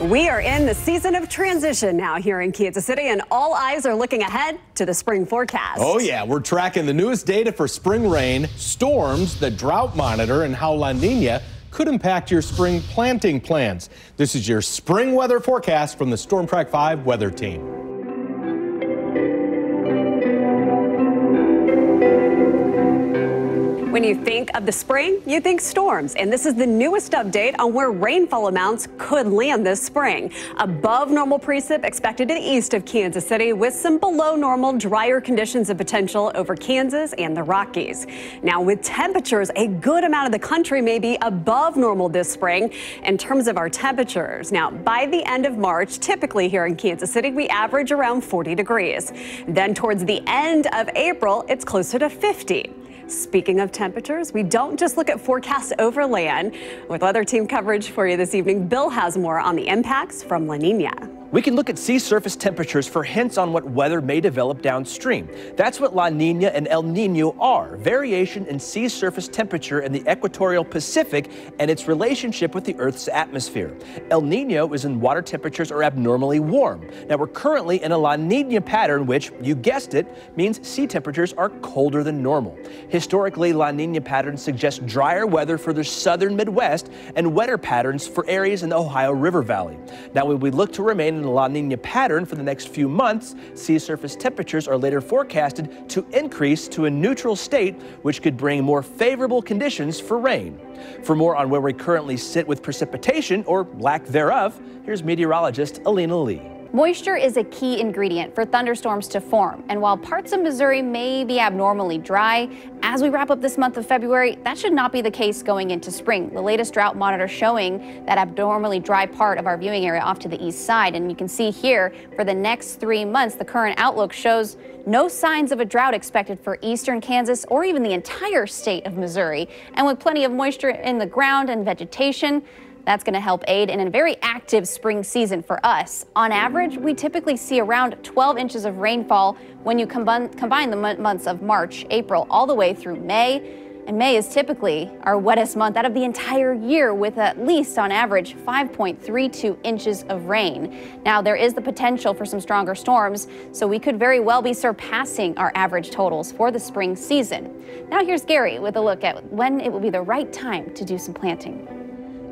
We are in the season of transition now here in Kansas City, and all eyes are looking ahead to the spring forecast. Oh, yeah. We're tracking the newest data for spring rain, storms, the drought monitor, and how La Nina could impact your spring planting plans. This is your spring weather forecast from the Storm Track 5 weather team. When you mm. think of the spring, you think storms. And this is the newest update on where rainfall amounts could land this spring. Above normal precip expected to the east of Kansas City with some below normal drier conditions of potential over Kansas and the Rockies. Now with temperatures, a good amount of the country may be above normal this spring in terms of our temperatures. Now by the end of March, typically here in Kansas City, we average around 40 degrees. Then towards the end of April, it's closer to 50. Speaking of temperatures, we don't just look at forecasts over land. With weather team coverage for you this evening, Bill has more on the impacts from La Nina. We can look at sea surface temperatures for hints on what weather may develop downstream. That's what La Nina and El Nino are, variation in sea surface temperature in the equatorial Pacific and its relationship with the Earth's atmosphere. El Nino is when water temperatures are abnormally warm. Now we're currently in a La Nina pattern, which, you guessed it, means sea temperatures are colder than normal. Historically, La Nina patterns suggest drier weather for the southern Midwest and wetter patterns for areas in the Ohio River Valley. Now, we look to remain in a La Nina pattern for the next few months, sea surface temperatures are later forecasted to increase to a neutral state, which could bring more favorable conditions for rain. For more on where we currently sit with precipitation or lack thereof, here's meteorologist Alina Lee. Moisture is a key ingredient for thunderstorms to form, and while parts of Missouri may be abnormally dry, as we wrap up this month of February, that should not be the case going into spring. The latest drought monitor showing that abnormally dry part of our viewing area off to the east side, and you can see here for the next three months, the current outlook shows no signs of a drought expected for eastern Kansas or even the entire state of Missouri. And with plenty of moisture in the ground and vegetation, that's going to help aid in a very active spring season for us. On average, we typically see around 12 inches of rainfall when you combine, combine the months of March, April, all the way through May. And May is typically our wettest month out of the entire year with at least on average 5.32 inches of rain. Now there is the potential for some stronger storms, so we could very well be surpassing our average totals for the spring season. Now here's Gary with a look at when it will be the right time to do some planting.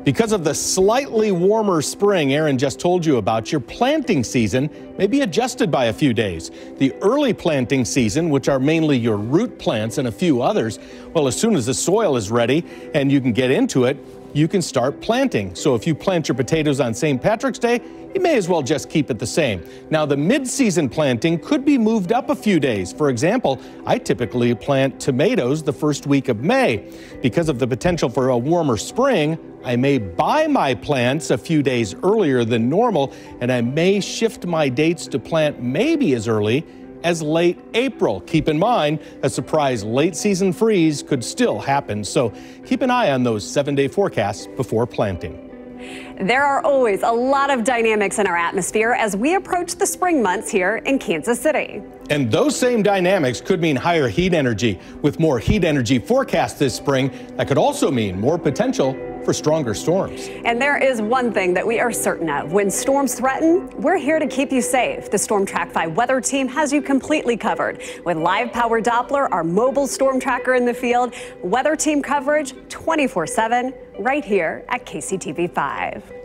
Because of the slightly warmer spring Aaron just told you about, your planting season may be adjusted by a few days. The early planting season, which are mainly your root plants and a few others, well, as soon as the soil is ready and you can get into it, you can start planting. So if you plant your potatoes on St. Patrick's Day, you may as well just keep it the same. Now, the mid-season planting could be moved up a few days. For example, I typically plant tomatoes the first week of May. Because of the potential for a warmer spring, I may buy my plants a few days earlier than normal, and I may shift my dates to plant maybe as early as late April. Keep in mind, a surprise late season freeze could still happen, so keep an eye on those seven day forecasts before planting. There are always a lot of dynamics in our atmosphere as we approach the spring months here in Kansas City. And those same dynamics could mean higher heat energy. With more heat energy forecast this spring, that could also mean more potential for stronger storms. And there is one thing that we are certain of. When storms threaten, we're here to keep you safe. The Storm Track 5 weather team has you completely covered. With live power Doppler, our mobile storm tracker in the field, weather team coverage 24 7 right here at KCTV 5.